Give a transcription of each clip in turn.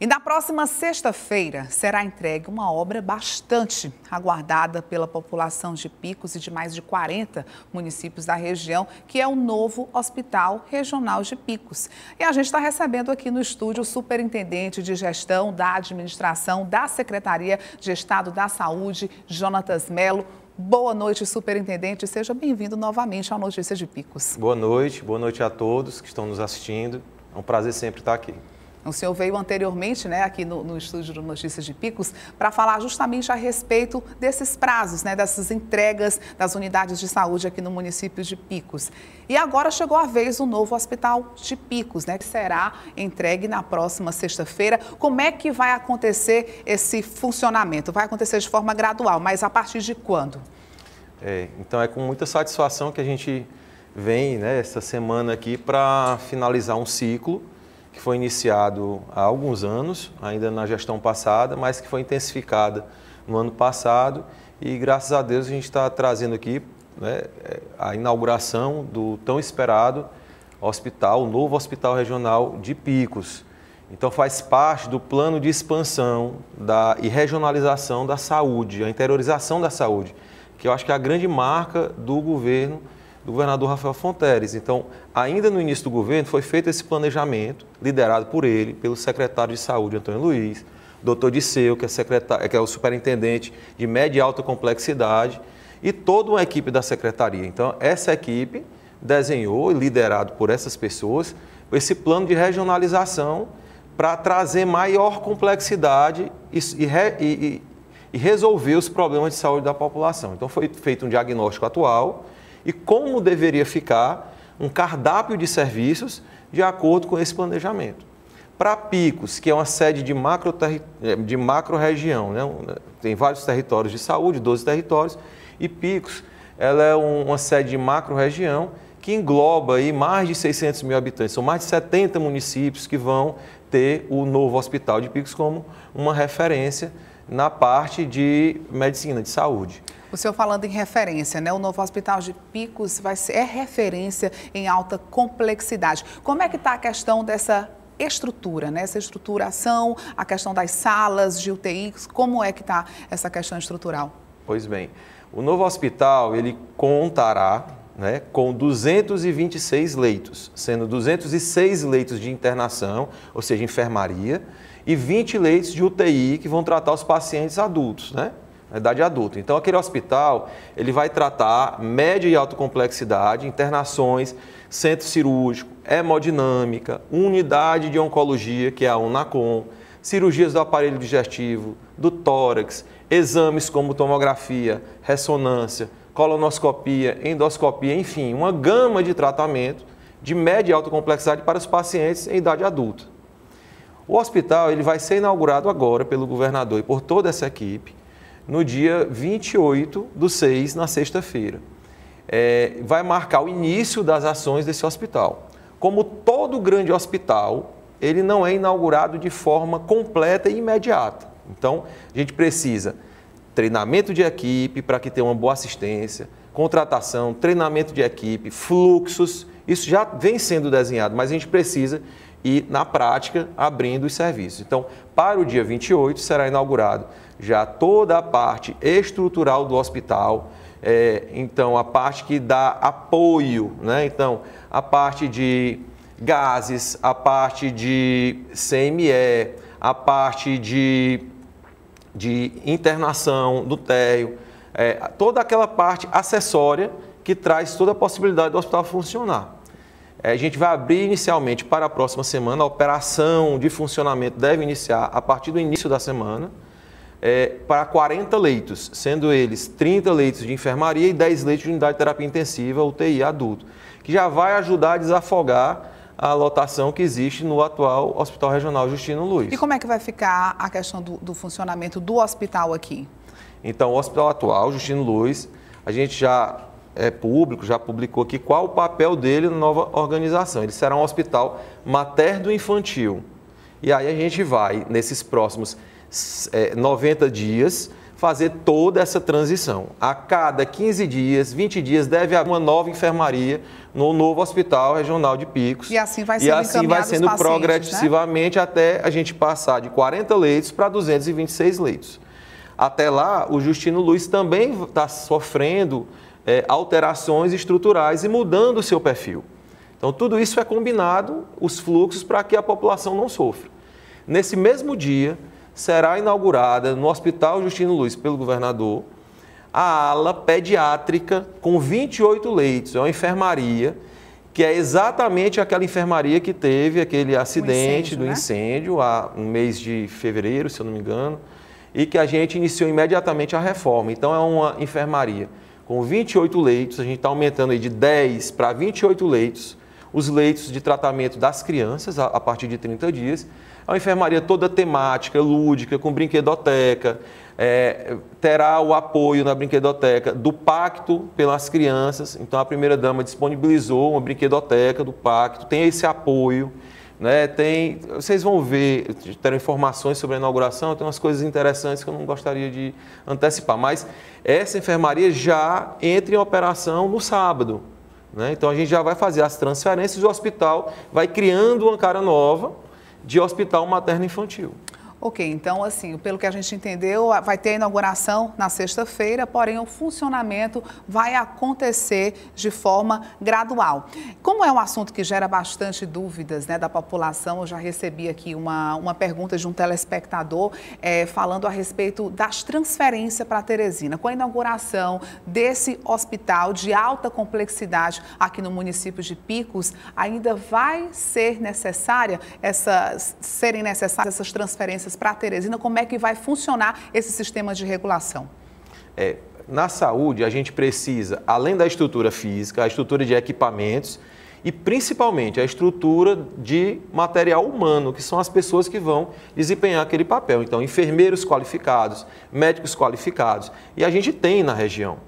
E na próxima sexta-feira será entregue uma obra bastante aguardada pela população de Picos e de mais de 40 municípios da região, que é o novo Hospital Regional de Picos. E a gente está recebendo aqui no estúdio o superintendente de gestão da administração da Secretaria de Estado da Saúde, Jonatas Melo. Boa noite, superintendente. Seja bem-vindo novamente ao Notícias de Picos. Boa noite, boa noite a todos que estão nos assistindo. É um prazer sempre estar aqui. O senhor veio anteriormente, né, aqui no, no estúdio do Notícias de Picos, para falar justamente a respeito desses prazos, né, dessas entregas das unidades de saúde aqui no município de Picos. E agora chegou a vez do novo hospital de Picos, né, que será entregue na próxima sexta-feira. Como é que vai acontecer esse funcionamento? Vai acontecer de forma gradual, mas a partir de quando? É, então é com muita satisfação que a gente vem, né, essa semana aqui para finalizar um ciclo que foi iniciado há alguns anos, ainda na gestão passada, mas que foi intensificada no ano passado e graças a Deus a gente está trazendo aqui né, a inauguração do tão esperado hospital, o novo Hospital Regional de Picos. Então faz parte do plano de expansão da, e regionalização da saúde, a interiorização da saúde, que eu acho que é a grande marca do governo do governador Rafael Fonteles. Então, ainda no início do governo, foi feito esse planejamento, liderado por ele, pelo secretário de Saúde, Antônio Luiz, doutor Disseu, que é, que é o superintendente de média e alta complexidade, e toda uma equipe da secretaria. Então, essa equipe desenhou, liderado por essas pessoas, esse plano de regionalização para trazer maior complexidade e, e, e, e resolver os problemas de saúde da população. Então, foi feito um diagnóstico atual, e como deveria ficar um cardápio de serviços de acordo com esse planejamento. Para Picos, que é uma sede de macro, eh, de macro região, né? tem vários territórios de saúde, 12 territórios, e Picos ela é uma sede de macro região que engloba aí mais de 600 mil habitantes. São mais de 70 municípios que vão ter o novo Hospital de Picos como uma referência na parte de medicina, de saúde. O senhor falando em referência, né? O novo hospital de Picos vai ser é referência em alta complexidade. Como é que está a questão dessa estrutura, né? Essa estruturação, a questão das salas de UTI, como é que está essa questão estrutural? Pois bem, o novo hospital ele contará né, com 226 leitos, sendo 206 leitos de internação, ou seja, enfermaria, e 20 leitos de UTI que vão tratar os pacientes adultos, né? Na idade adulta. Então, aquele hospital, ele vai tratar média e alta complexidade, internações, centro cirúrgico, hemodinâmica, unidade de oncologia, que é a UNACOM, cirurgias do aparelho digestivo, do tórax, exames como tomografia, ressonância, colonoscopia, endoscopia, enfim, uma gama de tratamento de média e alta complexidade para os pacientes em idade adulta. O hospital ele vai ser inaugurado agora pelo governador e por toda essa equipe no dia 28 do 6, na sexta-feira. É, vai marcar o início das ações desse hospital. Como todo grande hospital, ele não é inaugurado de forma completa e imediata. Então, a gente precisa treinamento de equipe para que tenha uma boa assistência, contratação, treinamento de equipe, fluxos, isso já vem sendo desenhado, mas a gente precisa ir na prática abrindo os serviços. Então, para o dia 28 será inaugurado já toda a parte estrutural do hospital, é, então a parte que dá apoio, né? Então a parte de gases, a parte de CME, a parte de, de internação do térreo, é, toda aquela parte acessória que traz toda a possibilidade do hospital funcionar. É, a gente vai abrir inicialmente para a próxima semana, a operação de funcionamento deve iniciar a partir do início da semana é, para 40 leitos, sendo eles 30 leitos de enfermaria e 10 leitos de unidade de terapia intensiva, UTI adulto, que já vai ajudar a desafogar a lotação que existe no atual Hospital Regional Justino Luiz. E como é que vai ficar a questão do, do funcionamento do hospital aqui? Então, o hospital atual, Justino Luiz, a gente já é público, já publicou aqui qual o papel dele na nova organização. Ele será um hospital materno-infantil. E aí a gente vai, nesses próximos é, 90 dias, fazer toda essa transição. A cada 15 dias, 20 dias, deve haver uma nova enfermaria no novo Hospital Regional de Picos. E assim vai sendo, e assim vai sendo né? progressivamente né? até a gente passar de 40 leitos para 226 leitos. Até lá, o Justino Luiz também está sofrendo é, alterações estruturais e mudando o seu perfil. Então, tudo isso é combinado, os fluxos, para que a população não sofra. Nesse mesmo dia, será inaugurada no Hospital Justino Luiz, pelo governador, a ala pediátrica com 28 leitos. É uma enfermaria que é exatamente aquela enfermaria que teve aquele acidente incêndio, do né? incêndio há, no mês de fevereiro, se eu não me engano e que a gente iniciou imediatamente a reforma. Então, é uma enfermaria com 28 leitos, a gente está aumentando aí de 10 para 28 leitos, os leitos de tratamento das crianças a, a partir de 30 dias. É uma enfermaria toda temática, lúdica, com brinquedoteca, é, terá o apoio na brinquedoteca do Pacto pelas Crianças. Então, a primeira-dama disponibilizou uma brinquedoteca do Pacto, tem esse apoio. Né? Tem, vocês vão ver, terão informações sobre a inauguração, tem umas coisas interessantes que eu não gostaria de antecipar, mas essa enfermaria já entra em operação no sábado. Né? Então a gente já vai fazer as transferências o hospital vai criando uma cara nova de hospital materno-infantil. Ok, então assim, pelo que a gente entendeu, vai ter a inauguração na sexta-feira, porém o funcionamento vai acontecer de forma gradual. Como é um assunto que gera bastante dúvidas né, da população, eu já recebi aqui uma, uma pergunta de um telespectador é, falando a respeito das transferências para Teresina. Com a inauguração desse hospital de alta complexidade aqui no município de Picos, ainda vai ser necessária essas, serem necessárias essas transferências para Teresina, como é que vai funcionar esse sistema de regulação? É, na saúde, a gente precisa, além da estrutura física, a estrutura de equipamentos e principalmente a estrutura de material humano, que são as pessoas que vão desempenhar aquele papel. Então, enfermeiros qualificados, médicos qualificados. E a gente tem na região.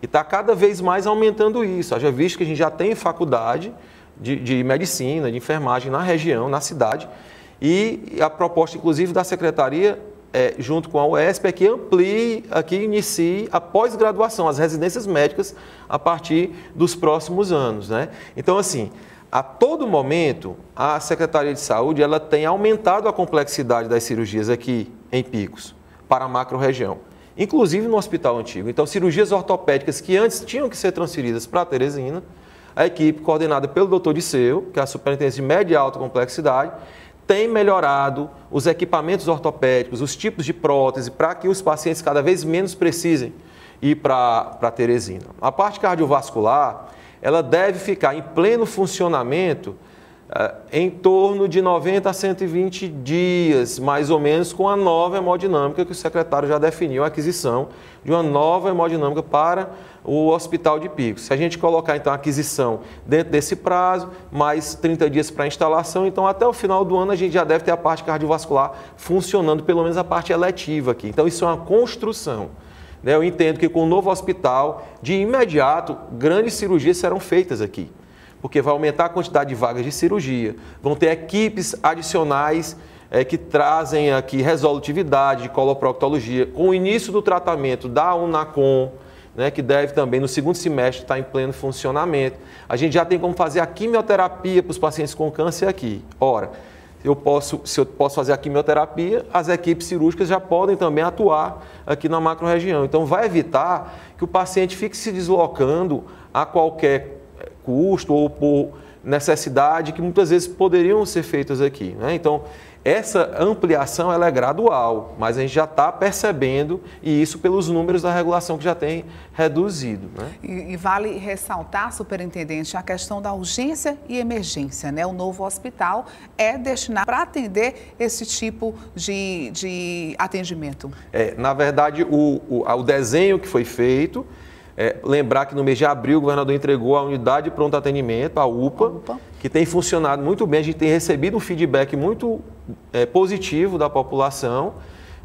E está cada vez mais aumentando isso. Haja visto que a gente já tem faculdade de, de medicina, de enfermagem na região, na cidade, e a proposta, inclusive, da Secretaria, é, junto com a UESP, é que amplie, aqui inicie a pós-graduação, as residências médicas, a partir dos próximos anos. Né? Então, assim, a todo momento, a Secretaria de Saúde ela tem aumentado a complexidade das cirurgias aqui em Picos, para a macro-região, inclusive no hospital antigo. Então, cirurgias ortopédicas que antes tinham que ser transferidas para Teresina, a equipe coordenada pelo doutor Disseu, que é a superintendência de média e alta complexidade, tem melhorado os equipamentos ortopédicos, os tipos de prótese, para que os pacientes cada vez menos precisem ir para Teresina. A parte cardiovascular, ela deve ficar em pleno funcionamento em torno de 90 a 120 dias, mais ou menos, com a nova hemodinâmica que o secretário já definiu, a aquisição de uma nova hemodinâmica para o Hospital de Picos. Se a gente colocar então a aquisição dentro desse prazo, mais 30 dias para instalação, então até o final do ano a gente já deve ter a parte cardiovascular funcionando, pelo menos a parte eletiva aqui. Então isso é uma construção. Né? Eu entendo que com o novo hospital, de imediato, grandes cirurgias serão feitas aqui, porque vai aumentar a quantidade de vagas de cirurgia, vão ter equipes adicionais é, que trazem aqui resolutividade de coloproctologia. Com o início do tratamento da UNACOM, né, que deve também no segundo semestre estar em pleno funcionamento. A gente já tem como fazer a quimioterapia para os pacientes com câncer aqui. Ora, eu posso, se eu posso fazer a quimioterapia, as equipes cirúrgicas já podem também atuar aqui na macro-região. Então, vai evitar que o paciente fique se deslocando a qualquer custo ou por necessidade que muitas vezes poderiam ser feitas aqui. Né? Então, essa ampliação ela é gradual, mas a gente já está percebendo, e isso pelos números da regulação que já tem reduzido. Né? E, e, vale ressaltar, superintendente, a questão da urgência e emergência. Né? O novo hospital é destinado para atender esse tipo de, de atendimento. É, na verdade, o, o, o desenho que foi feito é, lembrar que no mês de abril o governador entregou a unidade de pronto atendimento, a UPA, a UPA. que tem funcionado muito bem. A gente tem recebido um feedback muito é, positivo da população.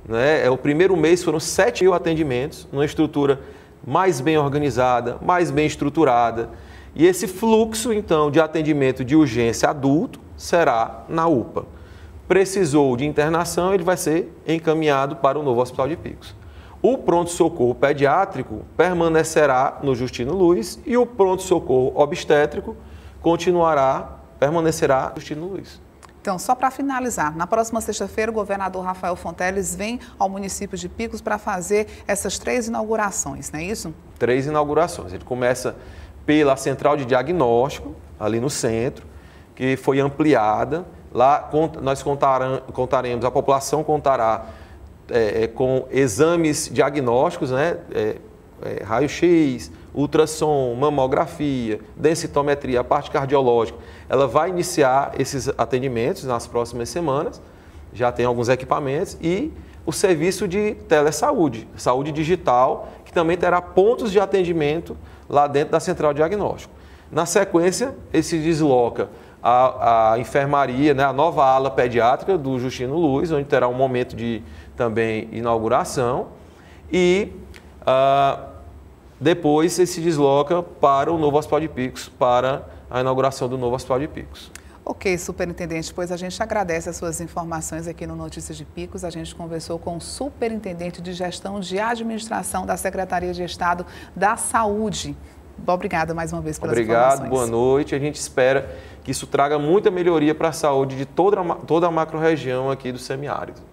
Né? É, o primeiro mês foram 7 mil atendimentos, numa estrutura mais bem organizada, mais bem estruturada. E esse fluxo, então, de atendimento de urgência adulto será na UPA. Precisou de internação, ele vai ser encaminhado para o novo Hospital de Picos. O pronto-socorro pediátrico permanecerá no Justino Luiz e o pronto-socorro obstétrico continuará, permanecerá no Justino Luiz. Então, só para finalizar, na próxima sexta-feira, o governador Rafael Fonteles vem ao município de Picos para fazer essas três inaugurações, não é isso? Três inaugurações. Ele começa pela central de diagnóstico, ali no centro, que foi ampliada. Lá nós contaremos, a população contará é, é, com exames diagnósticos, né? É, é, raio-x, ultrassom, mamografia, densitometria, a parte cardiológica. Ela vai iniciar esses atendimentos nas próximas semanas, já tem alguns equipamentos, e o serviço de telesaúde, saúde digital, que também terá pontos de atendimento lá dentro da central diagnóstico. Na sequência, ele se desloca a enfermaria, né, a nova ala pediátrica do Justino Luz, onde terá um momento de também inauguração. E uh, depois ele se desloca para o novo Hospital de Picos, para a inauguração do novo Hospital de Picos. Ok, superintendente, pois a gente agradece as suas informações aqui no Notícias de Picos. A gente conversou com o superintendente de gestão de administração da Secretaria de Estado da Saúde. Obrigada mais uma vez pelas Obrigado, informações. boa noite. A gente espera que isso traga muita melhoria para a saúde de toda a, toda a macro-região aqui do semiárido.